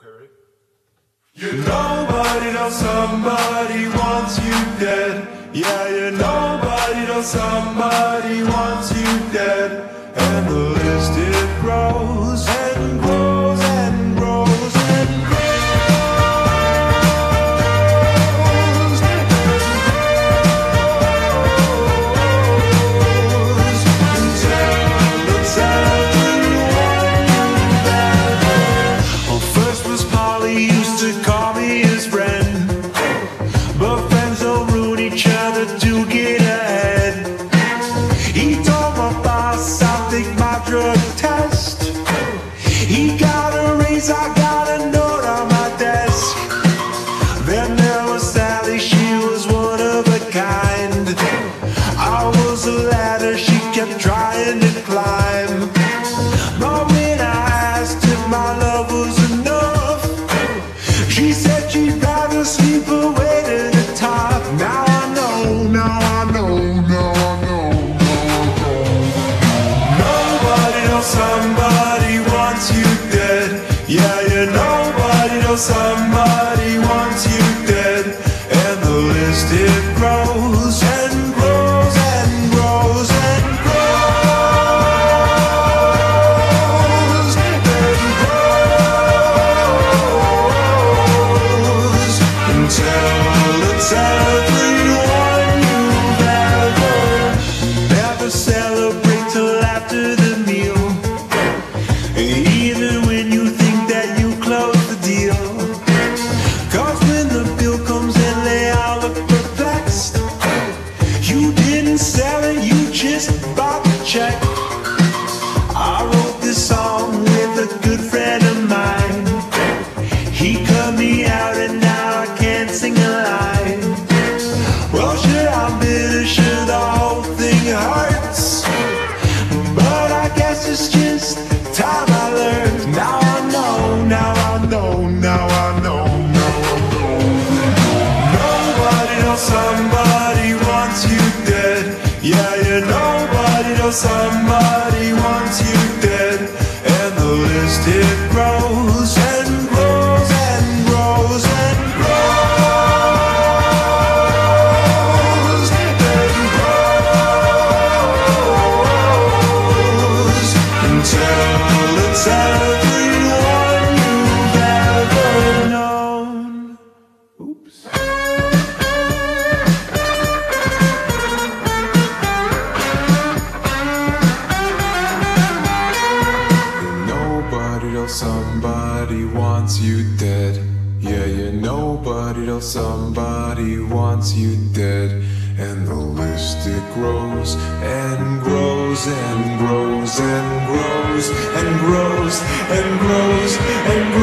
Okay, ready? You nobody knows somebody wants you dead. Yeah, you nobody knows somebody wants you dead. And the list it grows trying to climb. I asked if my love was enough, she said she'd rather sleep away to the top. Now I know, now I know, now I know, now I know. Nobody knows somebody wants you dead. Yeah, yeah, nobody knows somebody wants you You just bought the check. I wrote this song with a good friend of mine. He cut me out and now I can't sing a line. Well, should I should the whole thing? But I guess it's just time I learned. Now I know, now I know, now I know, Yeah, yeah, nobody knows somebody somebody wants you dead. Yeah, yeah, nobody else, somebody wants you dead. And the list it grows and grows and grows and grows and grows and grows and grows and grows.